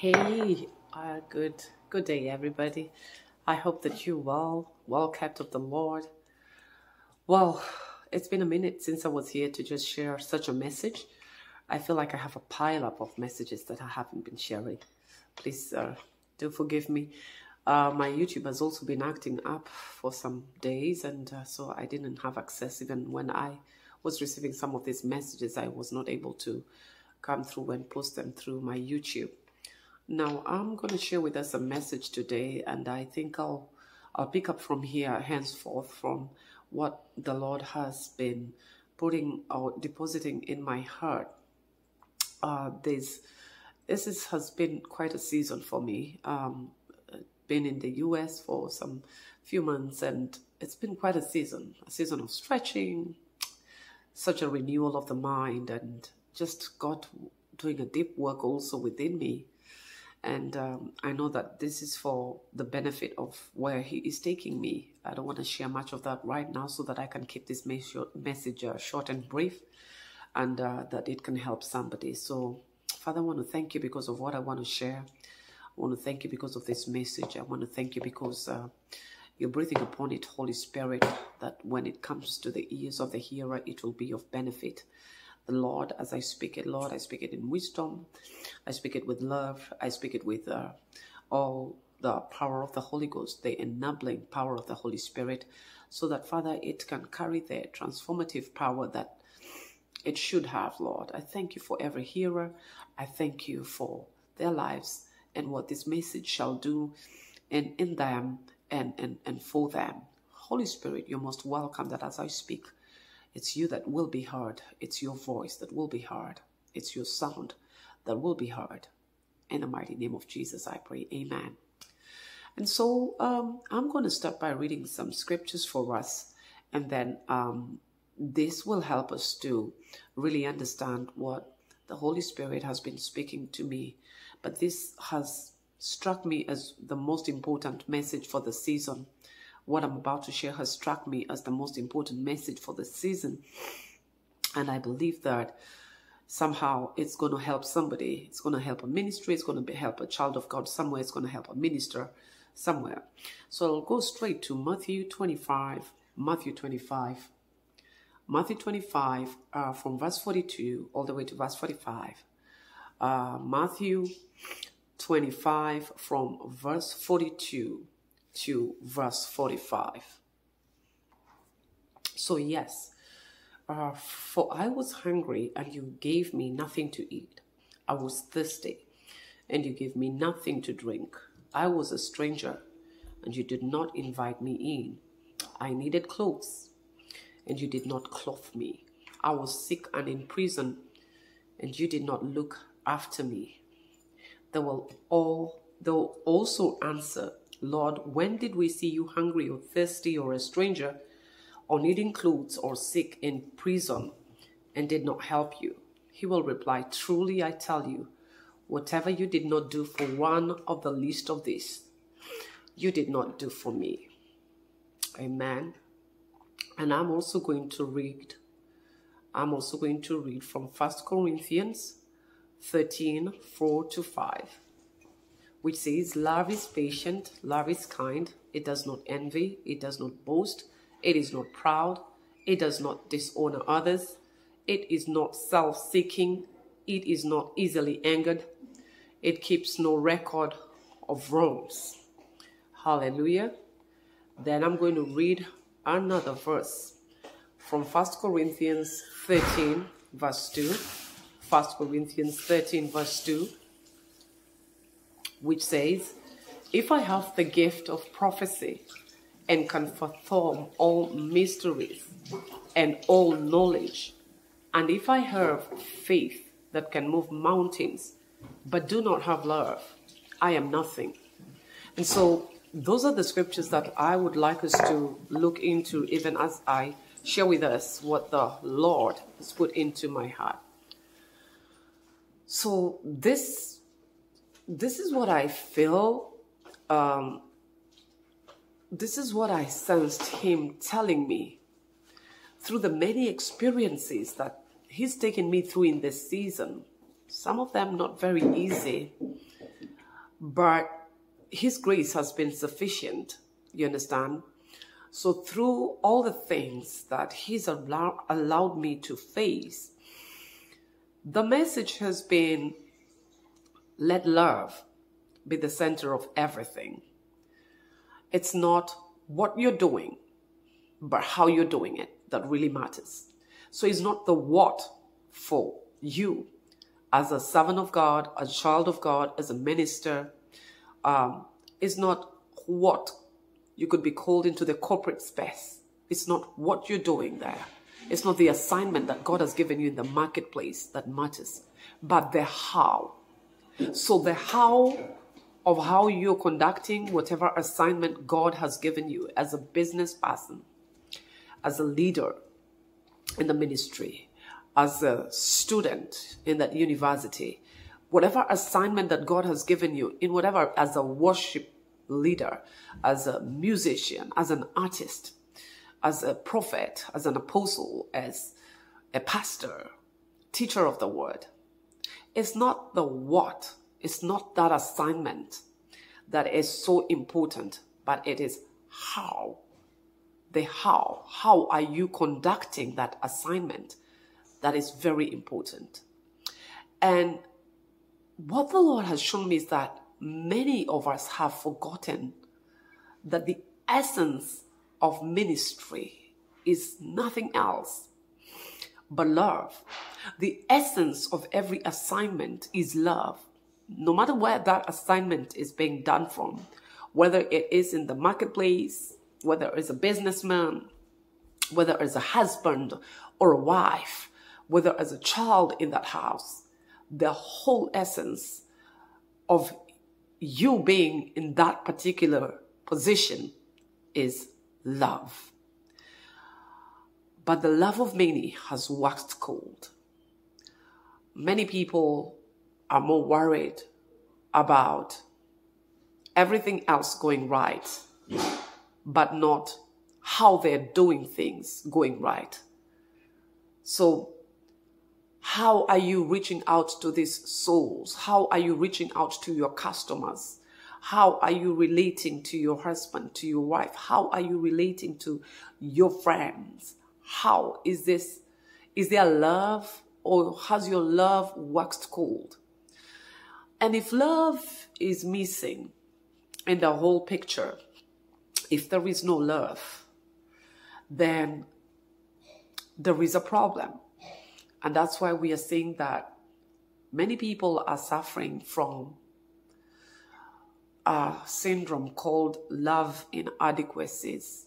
Hey, uh, good good day, everybody. I hope that you're well, well kept of the Lord. Well, it's been a minute since I was here to just share such a message. I feel like I have a pile up of messages that I haven't been sharing. Please uh, do forgive me. Uh, my YouTube has also been acting up for some days, and uh, so I didn't have access even when I was receiving some of these messages. I was not able to come through and post them through my YouTube. Now I'm going to share with us a message today, and I think I'll I'll pick up from here henceforth from what the Lord has been putting or depositing in my heart. Uh, this this is, has been quite a season for me. Um, been in the U.S. for some few months, and it's been quite a season. A season of stretching, such a renewal of the mind, and just God doing a deep work also within me and um, I know that this is for the benefit of where He is taking me. I don't want to share much of that right now so that I can keep this message uh, short and brief and uh, that it can help somebody. So, Father, I want to thank you because of what I want to share. I want to thank you because of this message. I want to thank you because uh, you're breathing upon it, Holy Spirit, that when it comes to the ears of the hearer, it will be of benefit. Lord, as I speak it, Lord, I speak it in wisdom. I speak it with love. I speak it with uh, all the power of the Holy Ghost, the enabling power of the Holy Spirit, so that, Father, it can carry the transformative power that it should have, Lord. I thank you for every hearer. I thank you for their lives and what this message shall do and in them and, and, and for them. Holy Spirit, you're most welcome that as I speak, it's you that will be heard. It's your voice that will be heard. It's your sound that will be heard. In the mighty name of Jesus, I pray. Amen. And so um, I'm going to start by reading some scriptures for us, and then um, this will help us to really understand what the Holy Spirit has been speaking to me. But this has struck me as the most important message for the season what I'm about to share has struck me as the most important message for the season. And I believe that somehow it's going to help somebody. It's going to help a ministry. It's going to help a child of God somewhere. It's going to help a minister somewhere. So I'll go straight to Matthew 25. Matthew 25. Matthew 25 uh, from verse 42 all the way to verse 45. Uh, Matthew 25 from verse 42 to verse 45. So, yes, uh, for I was hungry and you gave me nothing to eat. I was thirsty and you gave me nothing to drink. I was a stranger and you did not invite me in. I needed clothes and you did not clothe me. I was sick and in prison and you did not look after me. They will all they'll also answer Lord, when did we see you hungry or thirsty or a stranger or needing clothes or sick in prison and did not help you? He will reply, Truly I tell you, whatever you did not do for one of the least of these, you did not do for me. Amen. And I'm also going to read, I'm also going to read from First Corinthians 13, 4 to 5 which says, Love is patient, love is kind, it does not envy, it does not boast, it is not proud, it does not dishonor others, it is not self seeking, it is not easily angered, it keeps no record of wrongs. Hallelujah. Then I'm going to read another verse from 1 Corinthians 13, verse 2. 1 Corinthians 13, verse 2 which says, If I have the gift of prophecy and can fathom all mysteries and all knowledge, and if I have faith that can move mountains, but do not have love, I am nothing. And so, those are the scriptures that I would like us to look into, even as I share with us what the Lord has put into my heart. So, this this is what I feel. Um, this is what I sensed him telling me through the many experiences that he's taken me through in this season. Some of them not very easy. but His grace has been sufficient. You understand? So, through all the things that He's allow- allowed me to face, the message has been let love be the center of everything. It's not what you're doing, but how you're doing it that really matters. So it's not the what for you as a servant of God, a child of God, as a minister. Um, it's not what you could be called into the corporate space. It's not what you're doing there. It's not the assignment that God has given you in the marketplace that matters, but the how. So the how of how you're conducting whatever assignment God has given you as a business person, as a leader in the ministry, as a student in that university, whatever assignment that God has given you, in whatever, as a worship leader, as a musician, as an artist, as a prophet, as an apostle, as a pastor, teacher of the word. It's not the what, it's not that assignment that is so important, but it is how. The how. How are you conducting that assignment? That is very important. And what the Lord has shown me is that many of us have forgotten that the essence of ministry is nothing else but love. The essence of every assignment is love. No matter where that assignment is being done from, whether it is in the marketplace, whether it's a businessman, whether it's a husband or a wife, whether as a child in that house, the whole essence of you being in that particular position is love. But the love of many has waxed cold. Many people are more worried about everything else going right, but not how they're doing things going right. So, how are you reaching out to these souls? How are you reaching out to your customers? How are you relating to your husband, to your wife? How are you relating to your friends? How is this? Is there love or has your love waxed cold? And if love is missing in the whole picture, if there is no love, then there is a problem. And that's why we are seeing that many people are suffering from a syndrome called love inadequacies.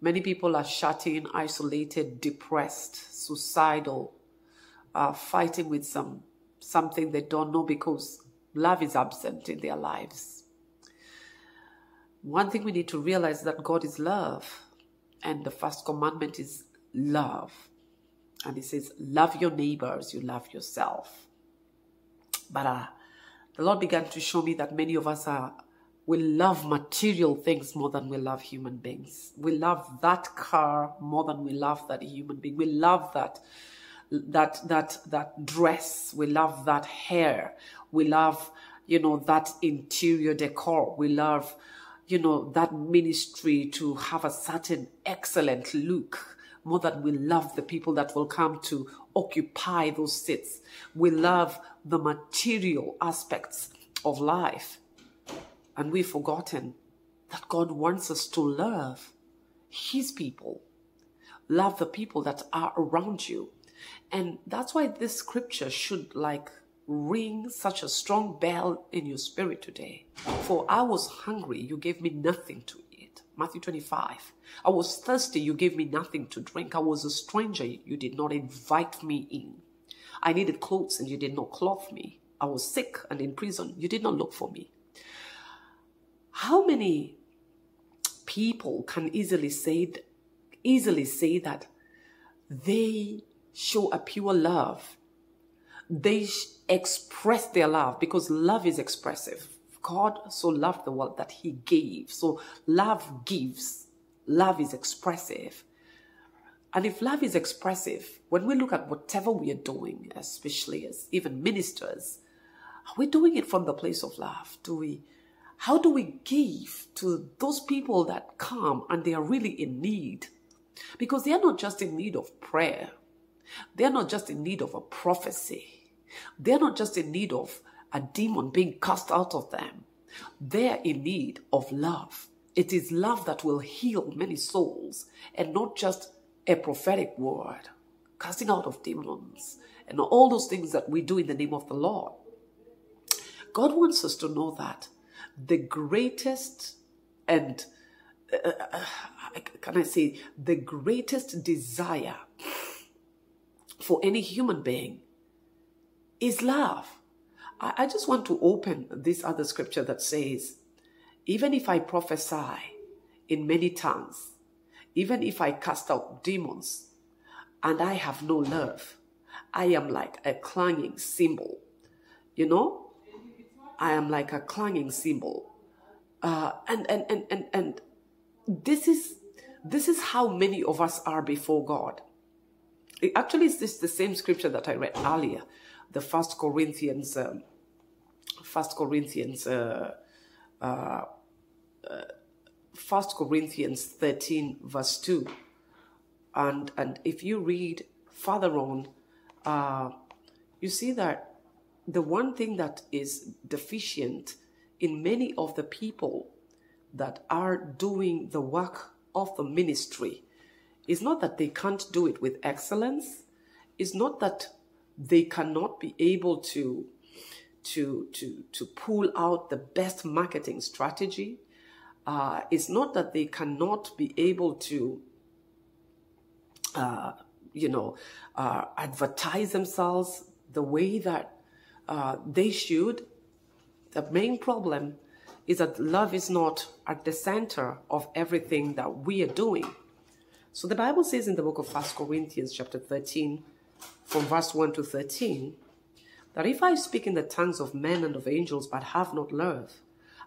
Many people are shutting, isolated, depressed, suicidal, uh, fighting with some something they don't know because love is absent in their lives. One thing we need to realize that God is love, and the first commandment is love. And He says, Love your neighbors, you love yourself. But uh, the Lord began to show me that many of us are we love material things more than we love human beings. We love that car more than we love that human being. We love that that that that dress. We love that hair. We love you know that interior decor. We love you know that ministry to have a certain excellent look more than we love the people that will come to occupy those seats. We love the material aspects of life. And we've forgotten that God wants us to love His people, love the people that are around you. And that's why this scripture should like ring such a strong bell in your spirit today. For I was hungry, you gave me nothing to eat. Matthew 25. I was thirsty, you gave me nothing to drink. I was a stranger, you did not invite me in. I needed clothes and you did not clothe me. I was sick and in prison, you did not look for me. How many people can easily say easily say that they show a pure love. They express their love because love is expressive. God so loved the world that he gave. So love gives. Love is expressive. And if love is expressive, when we look at whatever we are doing, especially as even ministers, Are we doing it from the place of love? Do we how do we give to those people that come and they are really in need? Because they are not just in need of prayer. They are not just in need of a prophecy. They are not just in need of a demon being cast out of them. They are in need of love. It is love that will heal many souls and not just a prophetic word, casting out of demons and all those things that we do in the name of the Lord. God wants us to know that the greatest and uh, uh, can I say the greatest desire for any human being is love. I, I just want to open this other scripture that says, even if I prophesy in many tongues, even if I cast out demons and I have no love, I am like a clanging cymbal. You know, I am like a clanging cymbal. Uh, and, and, and, and, and this is, this is how many of us are before God. It actually, is this the same scripture that I read earlier, the First Corinthians, um, First Corinthians, uh, uh, uh, First Corinthians thirteen verse two, and and if you read further on, uh, you see that the one thing that is deficient in many of the people that are doing the work of the ministry is not that they can't do it with excellence, it's not that they cannot be able to to to to pull out the best marketing strategy. Uh, it's not that they cannot be able to, uh, you know, uh, advertise themselves the way that uh, they should. The main problem is that love is not at the center of everything that we are doing. So the Bible says in the book of First Corinthians, chapter 13, from verse 1 to 13, that if I speak in the tongues of men and of angels but have not love,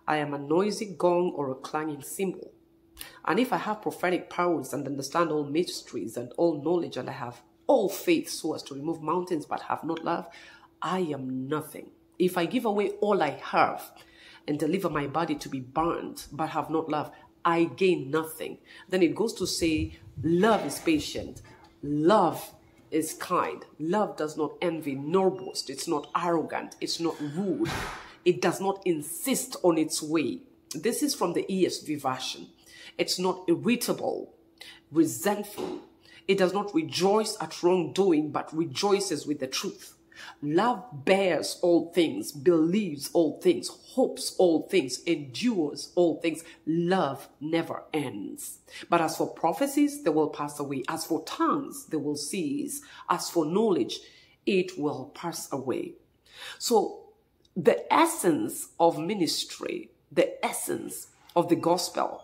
I am a noisy gong or a clanging cymbal. And if I have prophetic powers and understand all mysteries and all knowledge, and I have all faith so as to remove mountains but have not love, I am nothing. If I give away all I have and deliver my body to be burned but have not love, I gain nothing. Then it goes to say, love is patient, love is kind, love does not envy nor boast, it's not arrogant, it's not rude, it does not insist on its way. This is from the ESV version. It's not irritable, resentful. It does not rejoice at wrongdoing, but rejoices with the truth. Love bears all things, believes all things, hopes all things, endures all things. Love never ends. But as for prophecies, they will pass away. As for tongues, they will cease. As for knowledge, it will pass away. So the essence of ministry, the essence of the gospel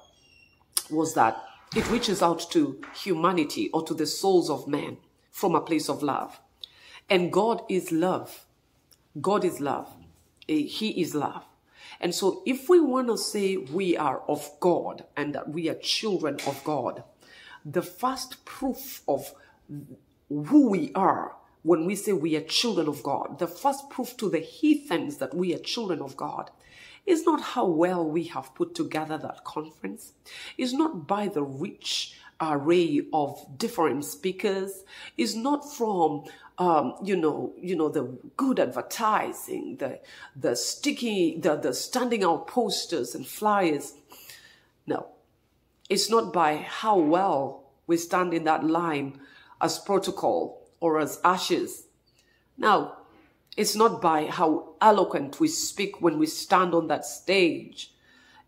was that it reaches out to humanity or to the souls of men from a place of love. And God is love. God is love. Eh, he is love. And so if we want to say we are of God and that we are children of God, the first proof of who we are when we say we are children of God, the first proof to the heathens that we are children of God is not how well we have put together that conference, is not by the rich array of different speakers, is not from um, you know, you know, the good advertising, the the sticky, the the standing out posters and flyers. No, it's not by how well we stand in that line as protocol or as ashes. Now, it's not by how eloquent we speak when we stand on that stage.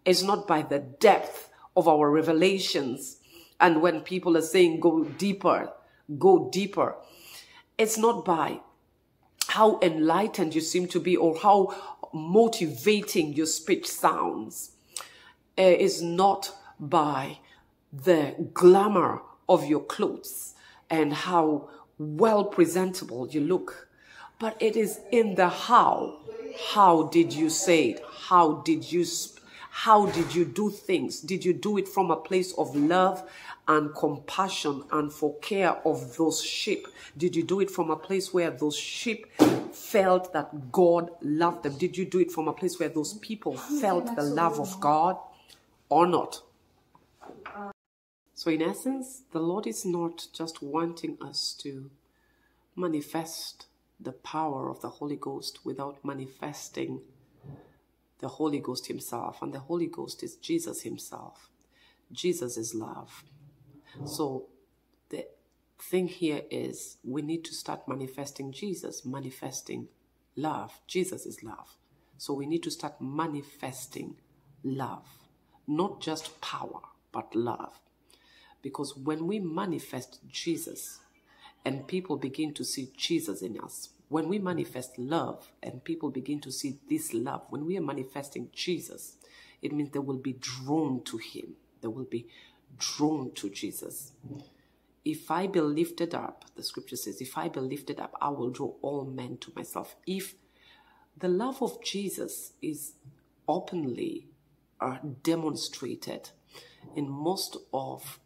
It's not by the depth of our revelations. And when people are saying, go deeper, go deeper, it's not by how enlightened you seem to be or how motivating your speech sounds. It is not by the glamour of your clothes and how well presentable you look, but it is in the how. How did you say it? How did you, How did you do things? Did you do it from a place of love and compassion and for care of those sheep? Did you do it from a place where those sheep felt that God loved them? Did you do it from a place where those people felt the love of God or not? So, in essence, the Lord is not just wanting us to manifest the power of the Holy Ghost without manifesting the Holy Ghost Himself. And the Holy Ghost is Jesus Himself. Jesus is love. So, the thing here is we need to start manifesting Jesus, manifesting love. Jesus is love. So, we need to start manifesting love, not just power, but love. Because when we manifest Jesus and people begin to see Jesus in us, when we manifest love and people begin to see this love, when we are manifesting Jesus, it means they will be drawn to Him. They will be drawn to Jesus. If I be lifted up, the scripture says, if I be lifted up, I will draw all men to myself. If the love of Jesus is openly uh, demonstrated in most of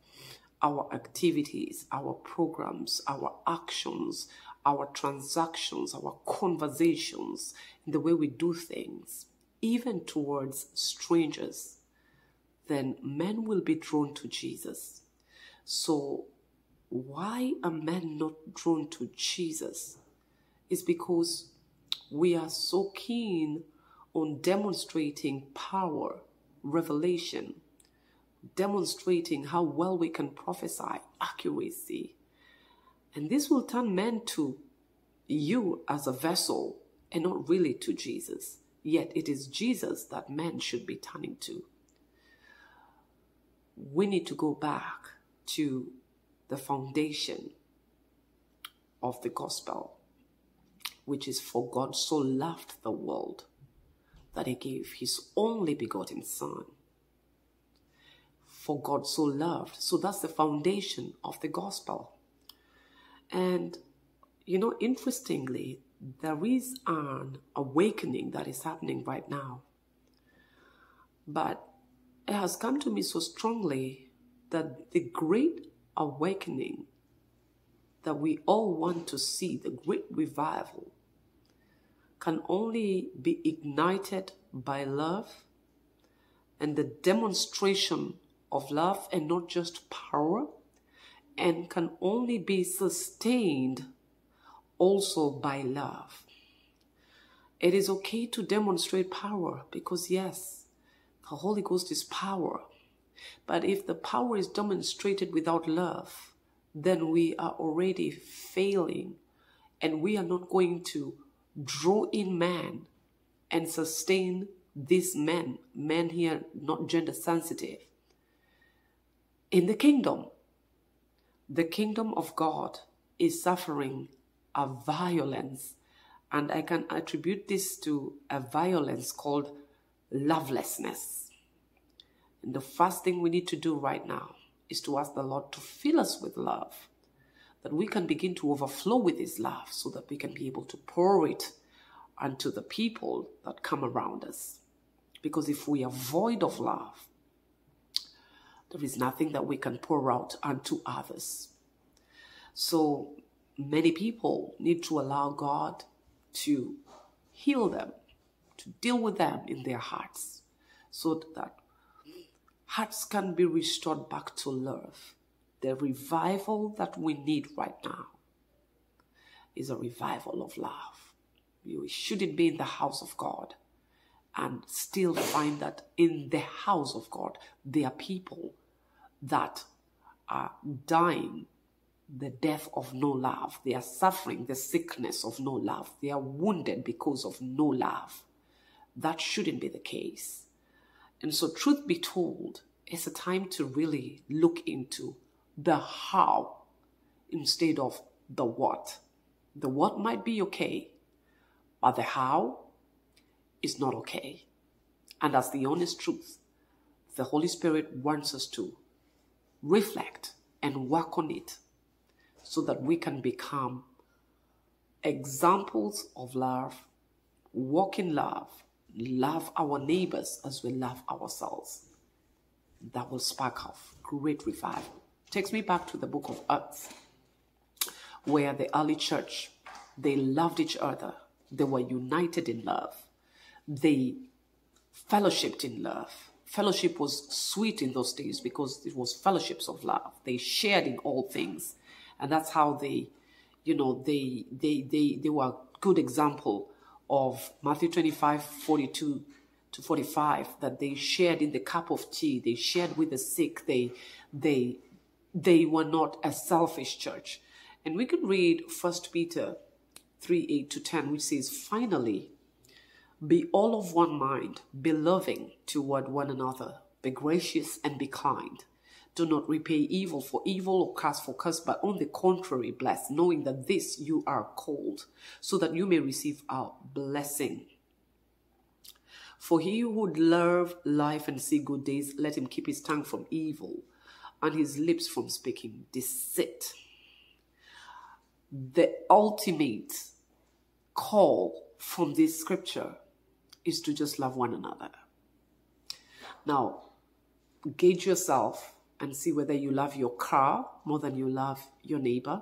our activities, our programs, our actions, our transactions, our conversations, the way we do things, even towards strangers, then men will be drawn to Jesus. So, why are men not drawn to Jesus? Is because we are so keen on demonstrating power, revelation, demonstrating how well we can prophesy, accuracy. And this will turn men to you as a vessel and not really to Jesus. Yet it is Jesus that men should be turning to. We need to go back to the foundation of the gospel, which is for God so loved the world that he gave his only begotten Son for God so loved. So that's the foundation of the gospel. And, you know, interestingly, there is an awakening that is happening right now. But it has come to me so strongly that the great awakening that we all want to see, the great revival, can only be ignited by love and the demonstration of love and not just power, and can only be sustained also by love. It is okay to demonstrate power because, yes, Holy Ghost is power. But if the power is demonstrated without love, then we are already failing and we are not going to draw in man and sustain these men, men here not gender sensitive, in the kingdom. The kingdom of God is suffering a violence, and I can attribute this to a violence called lovelessness. And the first thing we need to do right now is to ask the Lord to fill us with love, that we can begin to overflow with His love so that we can be able to pour it unto the people that come around us. Because if we are void of love, there is nothing that we can pour out unto others. So many people need to allow God to heal them, to deal with them in their hearts, so that hearts can be restored back to love. The revival that we need right now is a revival of love. We shouldn't be in the house of God and still find that in the house of God there are people that are dying the death of no love. They are suffering the sickness of no love. They are wounded because of no love. That shouldn't be the case. And so, truth be told, it's a time to really look into the how instead of the what. The what might be okay, but the how is not okay. And that's the honest truth. The Holy Spirit wants us to reflect and work on it so that we can become examples of love, walk in love, love our neighbors as we love ourselves, that will spark off great revival. Takes me back to the book of Acts, where the early church, they loved each other. They were united in love. They fellowshipped in love. Fellowship was sweet in those days because it was fellowships of love. They shared in all things. And that's how they, you know, they they they they were a good example of Matthew 25, 42 to 45, that they shared in the cup of tea, they shared with the sick, they they they were not a selfish church. And we can read First Peter 3, 8 to 10, which says, Finally, be all of one mind, be loving toward one another, be gracious and be kind. Do not repay evil for evil or curse for curse, but on the contrary, bless, knowing that this you are called, so that you may receive a blessing. For he who would love life and see good days, let him keep his tongue from evil and his lips from speaking deceit. The ultimate call from this scripture is to just love one another. Now, gauge yourself and see whether you love your car more than you love your neighbor,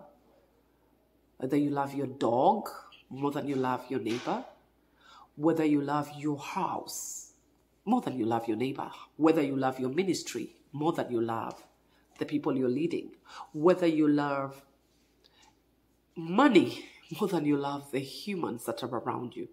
whether you love your dog more than you love your neighbor, whether you love your house more than you love your neighbor, whether you love your ministry more than you love the people you're leading, whether you love money more than you love the humans that are around you.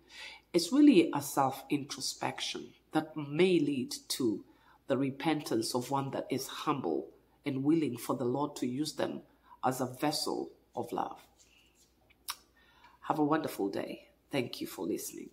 It's really a self introspection that may lead to the repentance of one that is humble and willing for the Lord to use them as a vessel of love. Have a wonderful day. Thank you for listening.